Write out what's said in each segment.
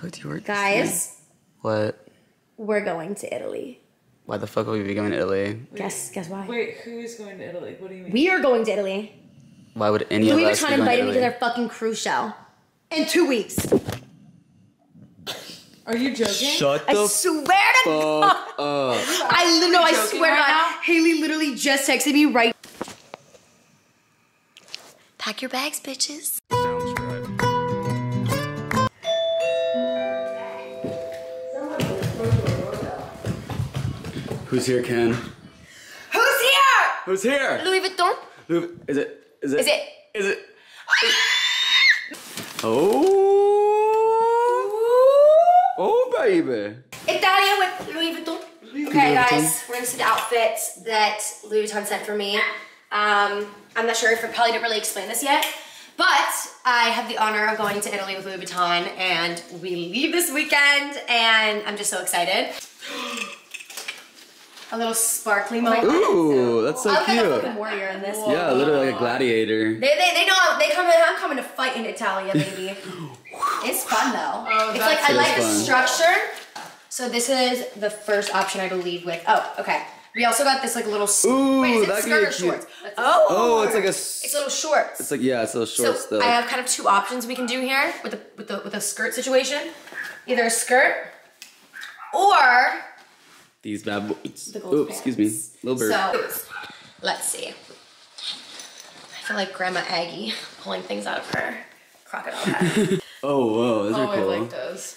fuck do you work? Guys, What? we're going to Italy. Why the fuck would we be going to Italy? Guess guess why? Wait, who's going to Italy? What do you mean? We are going to Italy. Why would any Louis of us be Vuitton going invited to me to their fucking cruise show. In two weeks. Are you joking? Shut I the swear to God. fuck up. I li- no, I joking swear to right God. now? Haley literally just texted me right. Pack your bags, bitches. Who's here, Ken? Who's here? Who's here? Louis Vuitton. Is it? Is it? Is it? Is it? Oh. Oh, baby. Italia with Louis Vuitton. Okay, guys, we're gonna see the outfits that Louis Vuitton sent for me. Um, I'm not sure if I probably didn't really explain this yet, but I have the honor of going to Italy with Louis Vuitton, and we leave this weekend, and I'm just so excited. A little sparkly moment. Ooh, that's so I look like a cute. fucking warrior in this. Yeah, literally like a gladiator. They, they, they know they come in, I'm coming to fight in Italia, baby. it's fun though. Oh, it's like I that's like the structure. So this is the first option I believe with. Oh, okay. We also got this like a little. Ooh, Wait, is it that skirt be or cute. shorts? Oh, Oh, it's like a. it's little shorts. It's like yeah, it's little shorts so though. I have kind of two options we can do here with the with the with a skirt situation. Either a skirt or These bad boys. The gold Oops, excuse me, little bird. So let's see. I feel like Grandma Aggie pulling things out of her crocodile head. oh, whoa, those Oh, are I like those.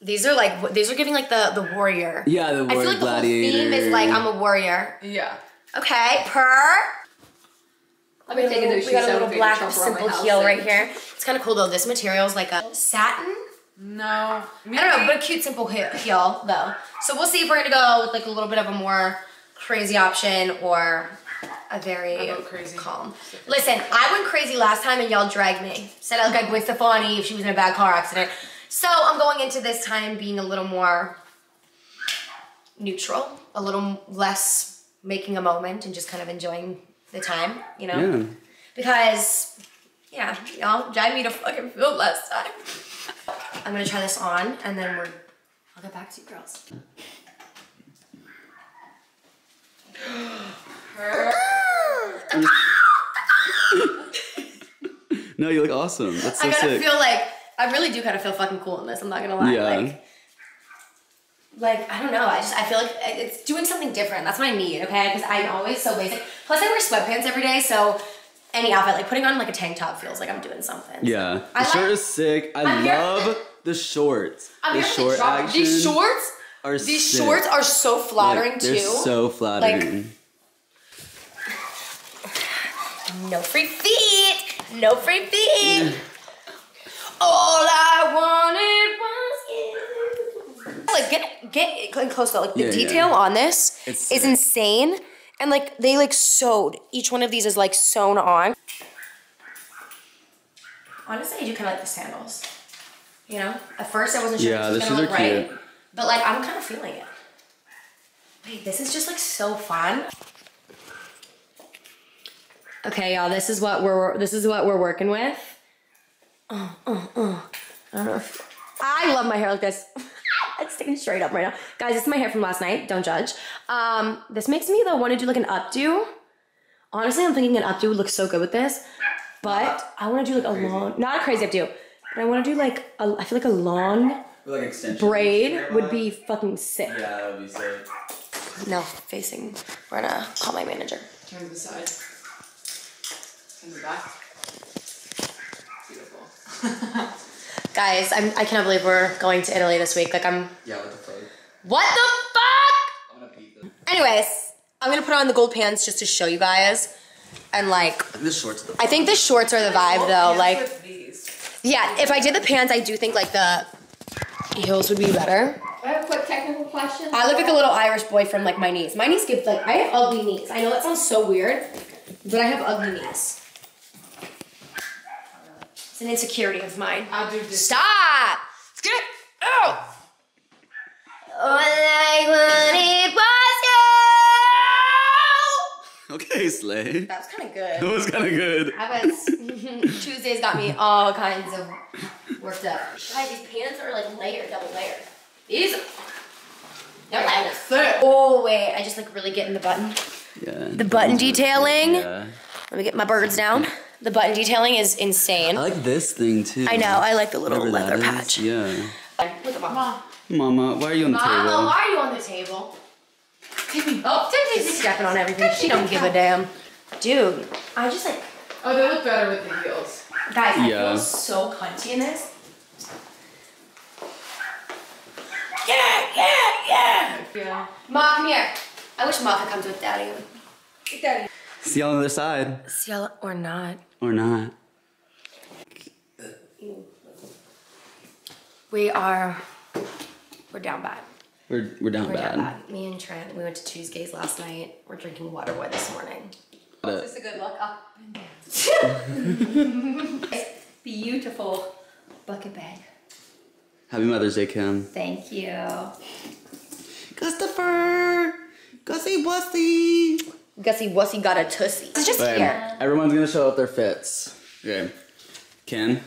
these are like these are giving like the the warrior. Yeah, the warrior. I feel warrior like the whole theme is like I'm a warrior. Yeah. Okay, per. I've been taking those we got a little black Trump around my simple heel right here. It's kind of cool though. This material is like a satin. No. I don't know, but a cute simple he- heel though. So we'll see if we're gonna go with like a little bit of a more crazy option or a very crazy. calm. Listen, I went crazy last time and y'all dragged me. Said I look like Gwen Stefani if she was in a bad car accident. So I'm going into this time being a little more neutral, a little less making a moment and just kind of enjoying the time, you know? Yeah. Because, yeah, y'all dragged me to fucking field last time. I'm gonna try this on and then we're, I'll get back to you girls. No, you look awesome. That's so I gotta sick. feel like, I really do kind of feel fucking cool in this, I'm not gonna lie. Yeah. Like, like, I don't know, I just, I feel like it's doing something different. That's what I need, okay? Because I'm always so basic. Plus I wear sweatpants every day, so any outfit, like putting on like a tank top feels like I'm doing something. yeah, the I shirt like- is sick. I I'm here- love the shorts. I'm the here short action. These shorts, are these sick. shorts are so Like, flattering they're too. so flattering. No free feet. No free feet. All I wanted was you. Like get get close though. Like the Yeah, yeah. detail on this It's is sick. insane. And like they like sewed. Each one of these is like sewn on. Honestly, I do kind of like the sandals. You know, at first I wasn't sure Yeah, if it was gonna look are right, cute. but like I'm kind of feeling it. Wait, this is just like so fun. Okay, y'all, this is what we're this is what we're working with. Uh, uh, uh. I don't know. If, I love my hair like this. it's sticking straight up right now, guys. This is my hair from last night. Don't judge. Um, this makes me though want to do like an updo. Honestly, I'm thinking an updo looks so good with this, but I want to do like a long, not a crazy updo, but I want to do like a, I feel like a long Like braid would be fucking sick. Yeah, that would be sick. No, facing. We're gonna call my manager. Turn to the side. Turn to the back. Beautiful. Guys, I'm, I cannot believe we're going to Italy this week. Like, I'm. Yeah, what the fuck? What the fuck? I'm gonna beat them. Anyways, I'm gonna put on the gold pants just to show you guys. And like, The shorts. The I think the shorts are the vibe though. Like, With these. yeah, if I did the pants, I do think like the heels would be better. I have a quick technical question. I look like a little Irish boy from like my knees. My knees give like I have ugly knees. I know that sounds so weird, but I have ugly knees. It's an insecurity of mine. I'll do this. Stop! Let's get it oh! out! All I wanted was you! Okay, Slay. That was kind of That good. was kind of good. I was Tuesdays got me all kinds of Worked up. Guys, these pants are like layered, double layered. These. They're like Thick. Oh wait, I just like really get in the button. Yeah. The button detailing. Yeah. Let me get my birds down. The button detailing is insane. I like this thing too. I know. I like the little Whatever leather patch. Yeah. Look at mom. Mama, why are you on the Mama, table? why are you on the table? Oh, Tiffany's stepping on everything. She don't give a damn. Dude, I just like, Oh, they look better with the heels. guys, I Yeah. feel so cunty in this. Yeah, yeah, yeah. Yeah. Ma, come here. I wish Ma could come with Daddy. daddy. See y'all on the other side. See y'all or not. Or not. We are, we're down bad. We're, we're down We're bad. down bad. Me and Trent, we went to Tuesdays last night. We're drinking Waterboy this morning. But- Just a good look up and down. Beautiful bucket bag. Happy Mother's Day, Kim. Thank you. Christopher! Gussie Bussy! Gussie Wussy got a tussie. It's just Okay, here. everyone's gonna show up their fits. Okay. Ken.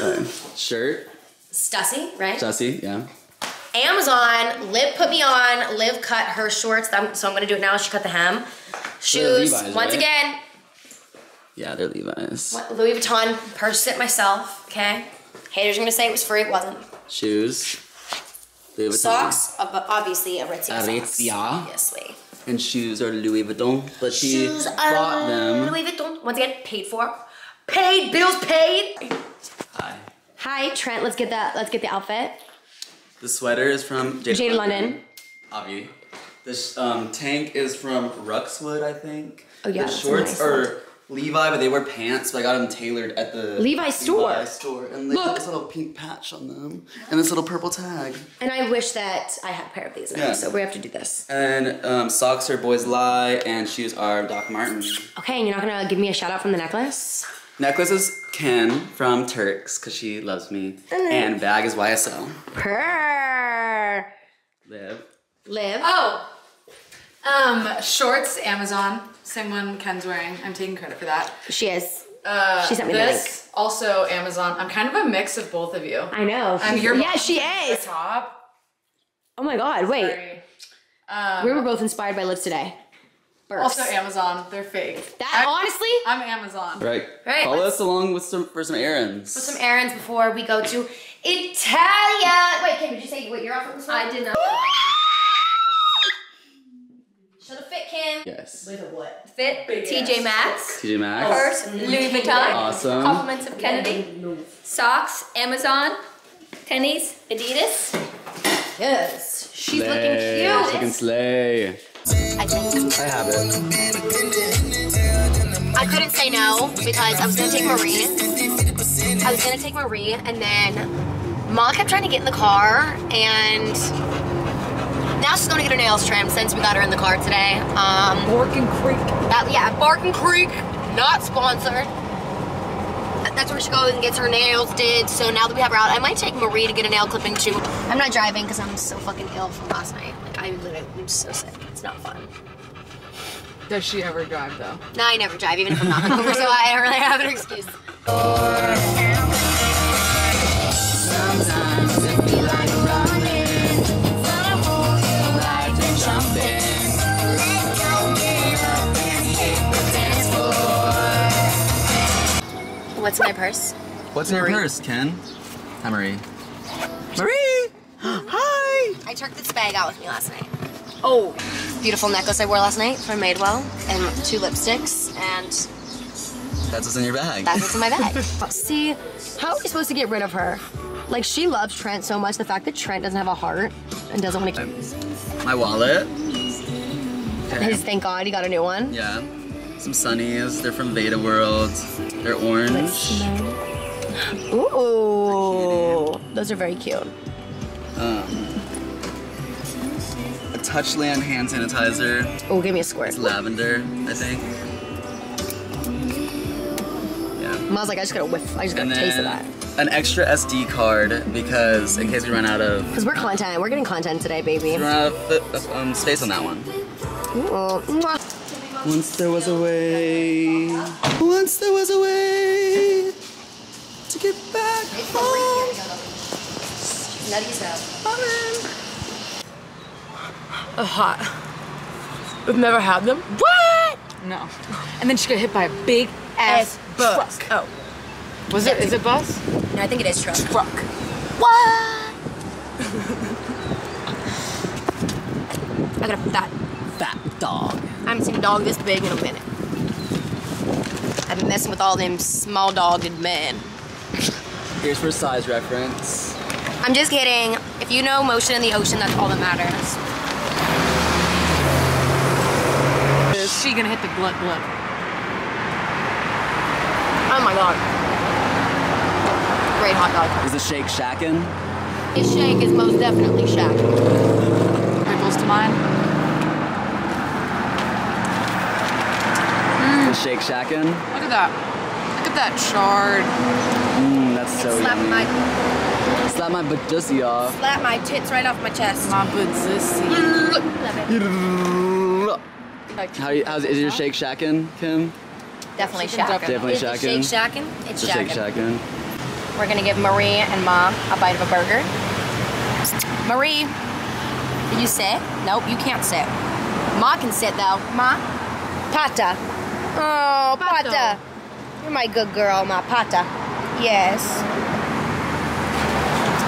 Okay. Shirt. Stussy, right? Jessie, yeah. Amazon, Liv put me on. Liv cut her shorts, I'm- so I'm gonna do it now. She cut the hem. Shoes, Levi's, once right? again, Yeah, they're Levi's. What, Louis Vuitton, purchased it myself, okay? Haters are gonna say it was free, it wasn't. Shoes. Louis Vuitton. Socks, obviously Aritzia Aritzia. socks. Obviously. And shoes are Louis Vuitton, but she Shoes, bought them. Louis Vuitton, once again, paid for. Paid, bills paid. Hi. Hi, Trent, let's get that, let's get the outfit. The sweater is from Jade, Jade London. Avi. This um, tank is from Ruxwood, I think. Oh, yeah, The shorts nice are Levi, but they wear pants. But I got them tailored at the Levi store. Levi store, and they Look. have this little pink patch on them, and this little purple tag. And I wish that I had a pair of these now, Yeah. so we have to do this. And um, socks are Boys Lie, and shoes are Doc Martin. Okay, and you're not gonna give me a shout out from the necklace? Necklace is Ken from Turks, because she loves me. And bag is YSL. Purr. Live. Liv. Oh. Um, shorts, Amazon. Same one Ken's wearing. I'm taking credit for that. She is. Uh, She sent me the this, also Amazon. I'm kind of a mix of both of you. I know. I'm your yeah, she is. top. Oh my god, wait. Um, We were both inspired by Liv today. Burps. also Amazon. They're fake. that I- honestly, I'm Amazon. Right. Right, Follow let's- along with some for some errands. put some errands before we go to Italia. Wait, Kim, did you say what you're off your outfit was? I did not. Show the fit, Kim. yes. With a what? Fit TJ Maxx. TJ Maxx. Purse, Louis Vuitton. Awesome. Compliments of Kennedy. Socks, Amazon. Tennies, Adidas. Yes. She's Slay. looking She can cute. slay. I. I have it. I couldn't say no because I was gonna take Marie. I was gonna take Marie, and then Mom kept trying to get in the car, and now she's gonna get her nails trimmed since we got her in the car today. Um, Borkin Creek. that, yeah, Barton Creek, not sponsored. That's where she goes and gets her nails did. So now that we have her out, I might take Marie to get a nail clipping too. I'm not driving because I'm so fucking ill from last night. Like I literally, I'm so sick. It's not fun. Does she ever drive though? No, I never drive, even if I'm not hungover, so I don't really have an excuse. What's in my purse? What's in your purse, Ken? Hi, Marie. Marie! Hi! I took this bag out with me last night. Oh, beautiful necklace I wore last night from Madewell, and two lipsticks, and That's what's in your bag. that's what's in my bag. See, how are we supposed to get rid of her? Like, she loves Trent so much, the fact that Trent doesn't have a heart and doesn't want to keep My wallet. Okay. his, thank God he got a new one. Yeah. Some sunnies. They're from Veda World. They're orange. Ooh, those are very cute. Um, a Touchland hand sanitizer. Oh, give me a squirt. It's lavender, I think. Yeah. Was like, I just got a whiff, I just got And a taste of that. an extra SD card because in case we run out of Because we're content, we're getting content today, baby. we run out of of, um, space on that one. Ooh. Once there was a way. Once there was a way to get back home. Nutty as hell. Uh, hot. We've never had them. What? No. And then she got hit by a big ass bus. Oh. Was it? Is it bus? No, I think it is truck. Truck. What? I got a fat. Fat dog. I haven't seen a dog this big in a minute. I've been messing with all them small dogged men. Here's for size reference. I'm just kidding. If you know motion in the ocean, that's all that matters. Is she gonna hit the glut glut? Oh my god. Great hot dog. Is the Shake Shackin'? His shake is most definitely shack. Pickles to mine. The Shake Shackin'? Look at that. Look at that chard. Mmm, that's so Slap yummy. my Slap my badussy off. slap my tits right off my chest. My budsissy. How you, how's, is your Shake Shackin', Kim? Definitely She. Definitely Is it shacking. Shake shacking? It's The Shake shacking. Shackin'. We're gonna give Marie and Mom a bite of a burger. Marie, did you sit? Nope, you can't sit. Ma can sit though. Ma? Pata. Oh, Pato. Pata. You're my good girl, my Pata. Yes.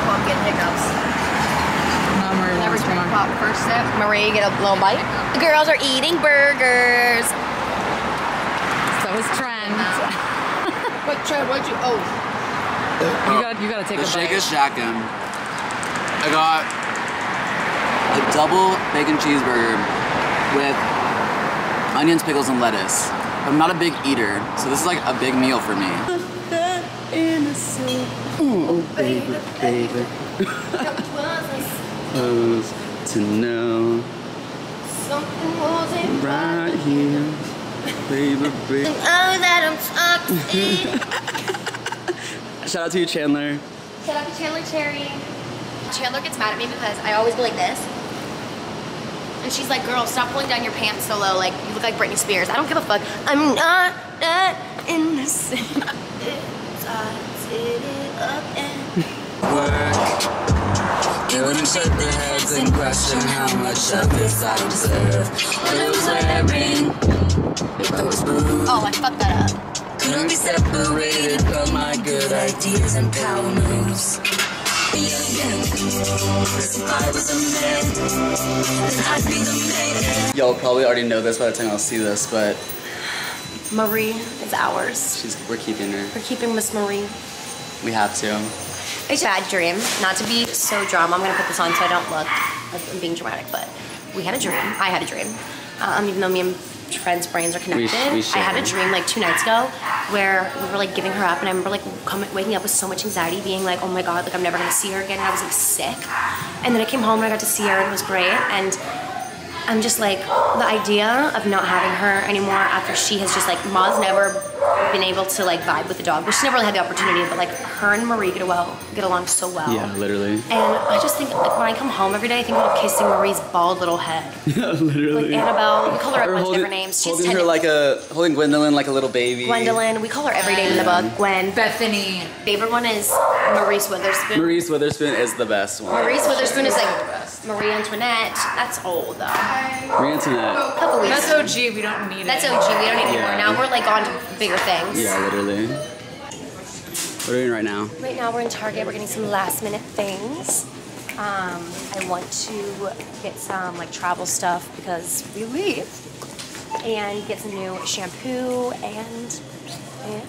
Mom hiccups. Memory Never drink one. pop first sip. Marie, get a little bite. The girls are eating burgers. So is Trent. What, Trev, what'd you, oh. You gotta, you gotta take The a Shake bite. is Shackin'. I got a double bacon cheeseburger with onions, pickles, and lettuce. I'm not a big eater, so this is like a big meal for me. Oh, baby, baby. Supposed to know Something wasn't right here, baby, baby. Oh, that I'm toxic. Shout out to you, Chandler. Shout out to Chandler Cherry. Chandler gets mad at me because I always go like this. And she's like, girl, stop pulling down your pants so low. Like, you look like Britney Spears. I don't give a fuck. I'm not that innocent. It's I did it up and work. You wouldn't shake their heads and question how much of this I deserve. Blues wearing those boots. Oh, I fucked that up. Couldn't be separated from my good ideas and power moves. Yeah, yeah. If I was a man, then I'd be the man. Y'all probably already know this by the time I'll see this, but Marie is ours. she's we're keeping her. We're keeping Miss Marie. We have to. I just had a dream. Not to be so drama, I'm gonna put this on so I don't look like I'm being dramatic, but we had a dream. I had a dream. Um, even though me and friends' brains are connected, we I had a dream like two nights ago where we were like giving her up, and I remember like coming, waking up with so much anxiety, being like, oh my god, like I'm never gonna see her again. And I was like sick, and then I came home and I got to see her, and it was great. And I'm just like the idea of not having her anymore after she has just like Ma's never been able to like vibe with the dog, but she never really had the opportunity. But like her and Marie get well, get along so well. Yeah, literally. And I just think like when I come home every day, I think about kissing Marie's bald little head. Yeah, literally. Annabelle, we call her a Or bunch of holding, different names. She's holding her like a holding Gwendolyn like a little baby. Gwendolyn. We call her every name in the book. Gwen. Bethany. Favorite one is Maurice Witherspoon. Maurice Witherspoon is the best one. Maurice Witherspoon is like Marie Antoinette. That's old though. Marie Antoinette. couple weeks. That's OG. We don't need That's it. That's OG. We don't need anymore. Yeah. Now we're like on to bigger things. Yeah, literally. What are we doing right now? Right now we're in Target. We're getting some last minute things. Um, I want to get some like travel stuff because we leave, and get some new shampoo and yeah.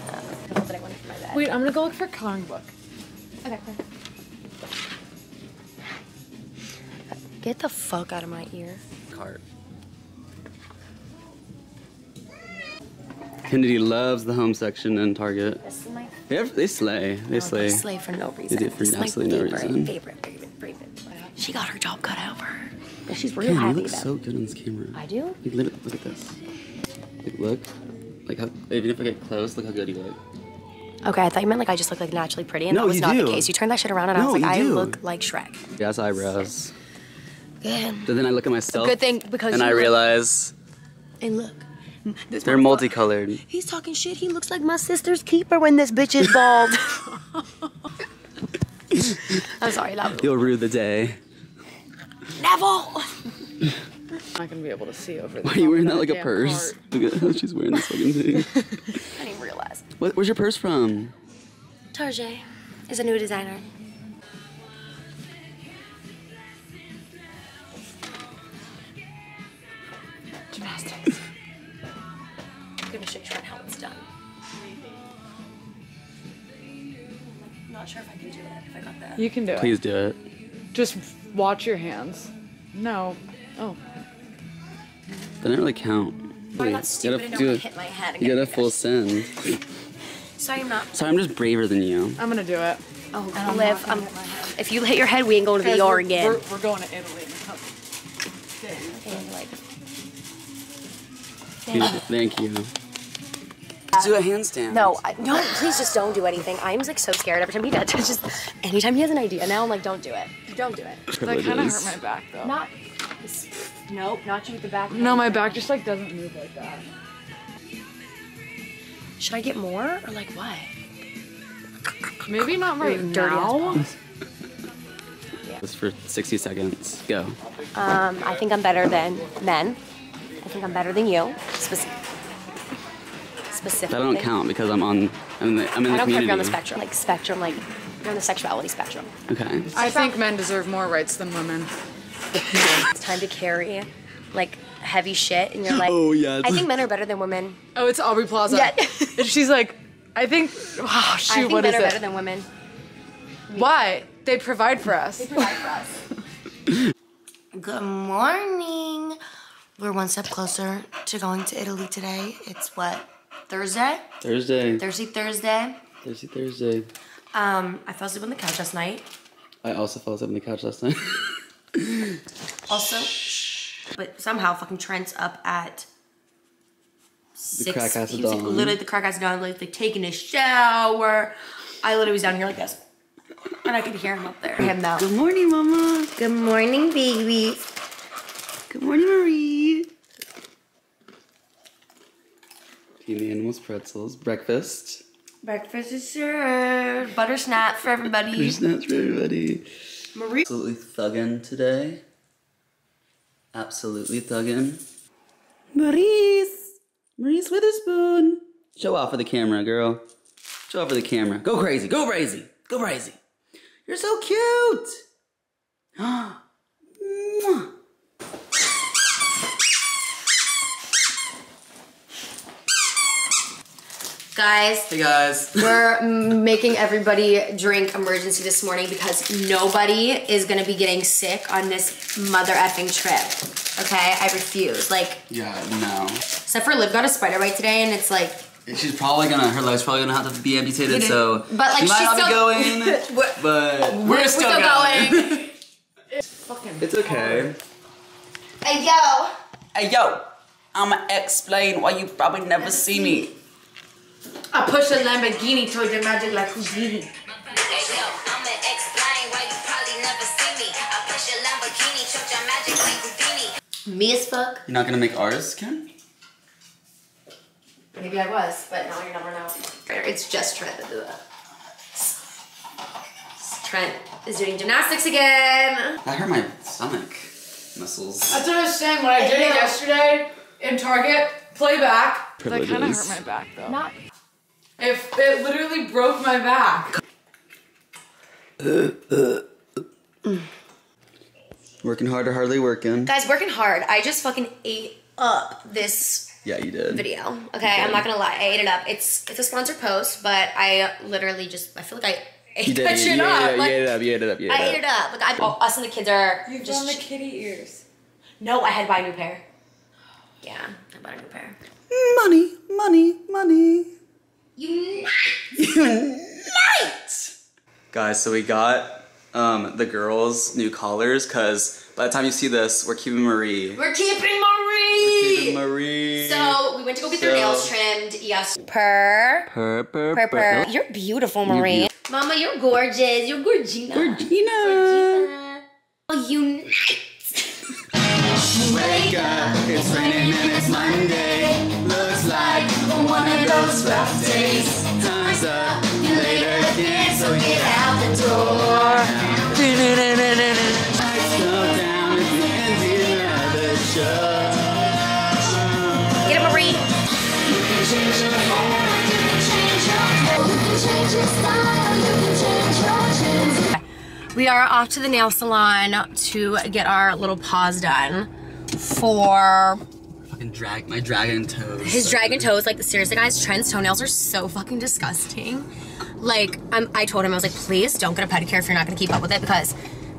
That's what I wanted for my bed. Wait, I'm gonna go look for a coloring book. Okay. Get the fuck out of my ear. Cart. Kennedy loves the home section in Target. This is my They, have, they slay. They slay. slay for no reason. do for This is my absolutely no favorite, reason. Favorite, favorite, favorite. She got her job cut out for her. And she's real Kim, you happy look about so good on this camera. I do? Like, literally, look at this. Like, look. Like, how, even if I get close, look how good you look. Okay, I thought you meant like I just look like naturally pretty, and No, that was not do. the case. You turned that shit around, and I was like, I do. look like Shrek. Yes, eyebrows. Good. But then I look at myself. Good thing because And you I look- realize And look, This They're multicolored. He's talking shit. He looks like my sister's keeper when this bitch is bald. I'm sorry, that was You'll rue the day. Neville. I'm not gonna be able to see over there. Why are you wearing that like a purse? Look at how she's wearing this fucking thing. I didn't realize. What, where's your purse from? Tarjay is a new designer. Gymnastics. I'm gonna show you how it's done. Not sure if I can do it. If I got that. You can do it. Please do it. Just watch your hands. No. Oh. That didn't really count. I You got stupid gotta and do don't it. hit my head. You got a full send. Sorry, I'm not. Sorry, I'm just braver than you. I'm gonna do it. Oh, Liv, um, if you hit your head, we ain't going to the Guys, ER again. We're, we're going to Italy. Thank you. Do a handstand. no, I, no, please just don't do anything. I'm like so scared every time he does. Just anytime he has an idea, now I'm like, don't do it. Don't do it. That kind of hurt my back though. Not. Nope, not you with the back. No, my back just like doesn't move like that. Should I get more or like what? Maybe not right dirty ass now. Just for 60 seconds. Go. Um, I think I'm better than men. I think I'm better than you. Spec- specifically. That don't count because I'm on. I'm in the, I'm in the I don't care if you're on the spectrum, like spectrum, like you're on the sexuality spectrum. Okay. I think men deserve more rights than women. It's time to carry like heavy shit, and you're like, Oh, yeah. I think men are better than women. Oh, it's Aubrey Plaza. Yeah. And she's like, I think. Oh, wow, I think what men is are it? better than women. Why? They provide for us. They provide for us. Good morning. We're one step closer to going to Italy today. It's what Thursday, Thursday. Thursday, Thursday. Thursday, Thursday. Um, I fell asleep on the couch last night. I also fell asleep on the couch last night. Also, but somehow fucking Trent's up at six. crack has he was like, literally the crack has dawn, like, like taking a shower. I literally was down here like this, and I could hear him up there. Him though. Good morning, Mama. Good morning, baby. Good morning, Marie. Feeding the animals pretzels. Breakfast. Breakfast is served. Butter snap for everybody. There's snacks for everybody. Marie. Absolutely thuggin' today. Absolutely thuggin'. Maurice! Maurice Witherspoon! Show off for the camera, girl. Show off for the camera. Go crazy, go crazy, go crazy. You're so cute! Guys, hey guys. we're making everybody drink Emergen-C this morning because nobody is gonna be getting sick on this mother effing trip. Okay, I refuse. Like, Yeah, no. except for Liv got a spider bite today, and it's like She's probably gonna, her leg's probably gonna have to be amputated, so But, like, she might she's not be still- going, We're- but we're, still, going. it's okay. Hey yo, Hey yo, I'ma explain why you probably never see me. I push a Lamborghini towards your magic like Houdini. I'ma explain why you probably never see me. I push a Lamborghini, choke your magic like Houdini. me as fuck. You're not gonna make ours, Ken? Maybe I was, but now you never know. It's just Trent that did that. Trent is doing gymnastics again. That hurt my stomach muscles. That's what I was saying when I did it yesterday in Target. Playback. That kind of hurt my back though. Not If it literally broke my back. Working hard or hardly working. guys working hard. I just fucking ate up this Yeah, you did. video. Okay, I'm not gonna lie. I ate it up. It's it's a sponsored post, but I literally just I feel like I ate You did. that You, shit you, up. ate it, Like, you ate it up. You ate it up. You ate I it ate it up. up. Like I, oh, us and the kids are You just done the kitty ears. no. I had to buy a new pair. Yeah, I bought a new pair. Money, money, money. You Unite! Guys, so we got um, the girls new collars because by the time you see this, we're keeping Marie. we're keeping Marie. We're Keeping Marie. So we went to go get their nails trimmed. Yes. Per. Purr, purr, Per, per. purr. You're beautiful, Marie. Mama, you're gorgeous. You're Gorgina. Gina. Gorgina. Oh, unite. Wake up, it's raining and it's Monday. Look one of those rough days. Time's up. Later again, so get out the door. Lights go down if you end another show. Get it, Marie. You can change your hair, you can change your clothes, you can change your style, you can change your jeans. We are off to the nail salon to get our little paws done for Fucking drag my dragon toes. his dragon toes. Like, seriously, guys, Trent's toenails are so fucking disgusting. Like, I'm, I told him, I was like, please don't get a pedicure if you're not gonna keep up with it because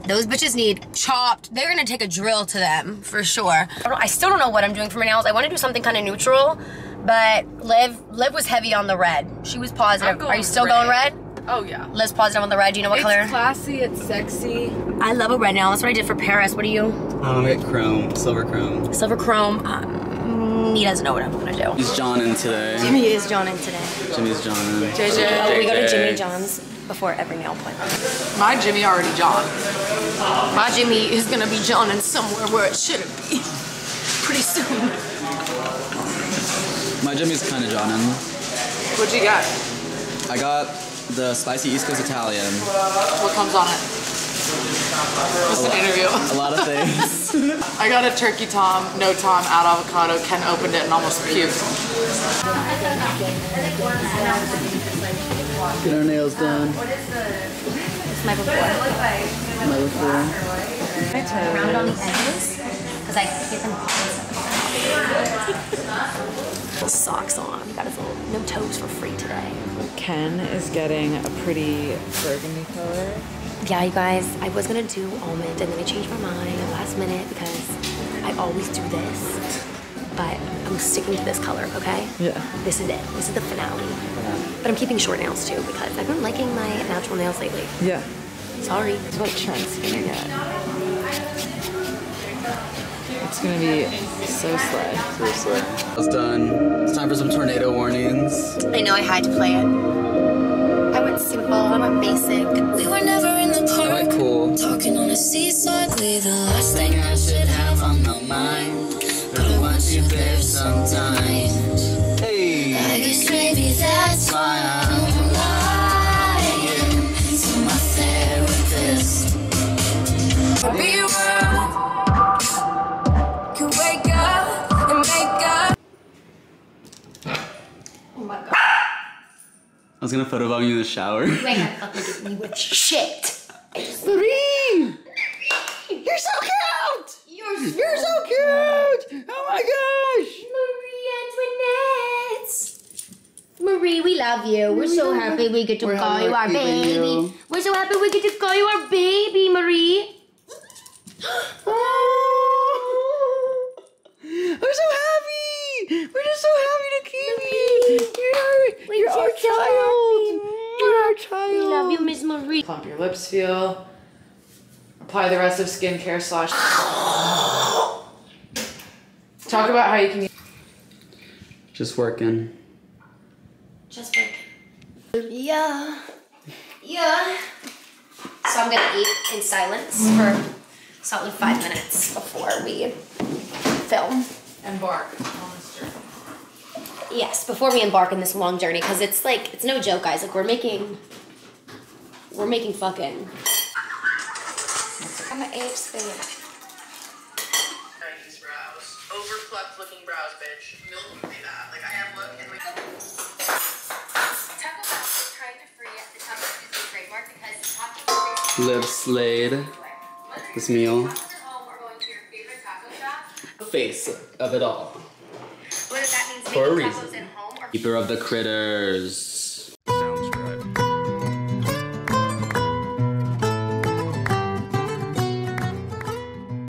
those bitches need chopped. They're gonna take a drill to them for sure. I, don't- I still don't know what I'm doing for my nails. I wanna do something kind of neutral, but Liv, Liv was heavy on the red. She was positive. Are you going still going red. red? Oh yeah. Liv's positive on the red. Do you know what It's color? It's classy, it's sexy. I love a red nail. That's what I did for Paris. What do you? I'm Um, I get chrome, silver chrome. Silver chrome. Um, he doesn't know what I'm gonna do. He's John in today. Jimmy is John in today. Jimmy's John in. Oh, we go to Jimmy John's before every nail appointment. My Jimmy already John. My Jimmy is gonna be John in somewhere where it shouldn't be. Pretty soon. My Jimmy's kind of John in. What'd you get? I got the spicy East Coast Italian. What comes on it? Just an interview. A lot of things. I got a turkey tom, no tom, add avocado. Ken opened it and almost puked. Get our nails done. It's my before. My before. Round it on the edges because I get them Little socks on. Got his little no toes for free today. Ken is getting a pretty burgundy color. Yeah, you guys, I was gonna do almond and then I changed my mind last minute because I always do this. But I'm sticking to this color, okay? Yeah. This is it. This is the finale. But I'm keeping short nails too because I've been liking my natural nails lately. Yeah. Sorry. It's what Trent's gonna get. It's gonna be so slay. Seriously. That's done. It's time for some tornado warnings. I know I had to play it. Simple, went basic. We were never in the park. cool. Talking on a seesaw, the last thing I should have on my mind. But I want you there sometimes. Hey. I guess maybe that's why I'm was gonna photobomb you in the shower. You ain't gonna fucking get me with shit. Marie! You're so cute! You're, You're so cute! Oh my gosh! Marie Antoinette. Marie, we love you. We're so happy we get to We're call you our baby. you. We're so happy we get to call you our baby, Marie. Oh! We're so happy! We're just so happy to keep you! You're, you're our child! You're our child! We love you, Miss Marie. Plump your lips feel. Apply the rest of skincare slash. Talk about how you can Just working. Just working. Yeah. Yeah. So I'm gonna eat in silence for solid five minutes before we film. And embark. Yes, before we embark on this long journey, because it's like it's no joke, guys. Like we're making, we're making fucking. I'm an apes fan. Chinese brows. Overflecked looking brows, bitch. Milk me that. Like I have look and Taco Bell is trying to free the Taco Tuesday trademark because Taco Live Slade. This meal. at home or going to your favorite taco shop. Face of it all. What if that means For a reason. tacos at home or Keeper of the critters.